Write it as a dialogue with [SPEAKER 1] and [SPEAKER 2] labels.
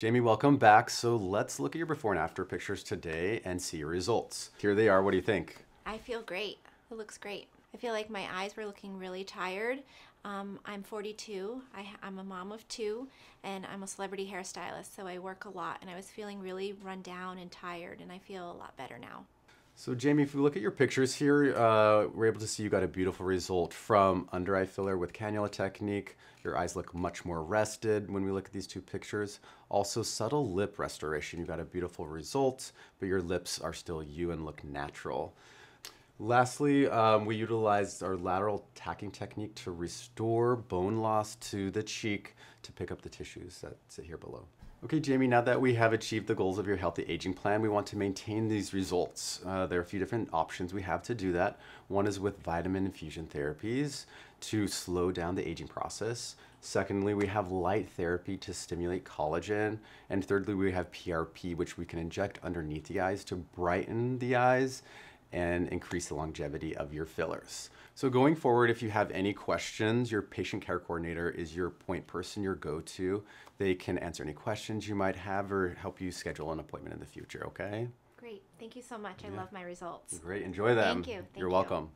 [SPEAKER 1] Jamie, welcome back. So let's look at your before and after pictures today and see your results. Here they are. What do you think?
[SPEAKER 2] I feel great. It looks great. I feel like my eyes were looking really tired. Um, I'm 42. I, am a mom of two, and I'm a celebrity hairstylist, so I work a lot. And I was feeling really run down and tired, and I feel a lot better now.
[SPEAKER 1] So Jamie, if we look at your pictures here, uh, we're able to see you got a beautiful result from under eye filler with cannula technique. Your eyes look much more rested when we look at these two pictures. Also subtle lip restoration. You got a beautiful result, but your lips are still you and look natural. Lastly, um, we utilized our lateral tacking technique to restore bone loss to the cheek to pick up the tissues that sit here below. Okay, Jamie, now that we have achieved the goals of your healthy aging plan, we want to maintain these results. Uh, there are a few different options we have to do that. One is with vitamin infusion therapies to slow down the aging process. Secondly, we have light therapy to stimulate collagen. And thirdly, we have PRP, which we can inject underneath the eyes to brighten the eyes and increase the longevity of your fillers. So going forward, if you have any questions, your patient care coordinator is your point person, your go-to. They can answer any questions you might have or help you schedule an appointment in the future, okay?
[SPEAKER 2] Great. Thank you so much. I love my results.
[SPEAKER 1] Great. Enjoy them.
[SPEAKER 2] Thank you. Thank
[SPEAKER 1] You're
[SPEAKER 2] you.
[SPEAKER 1] welcome.